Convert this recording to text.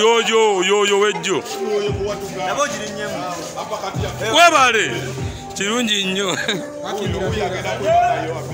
yoyo yoyo wejjo. Webale. Kirungi nnyo.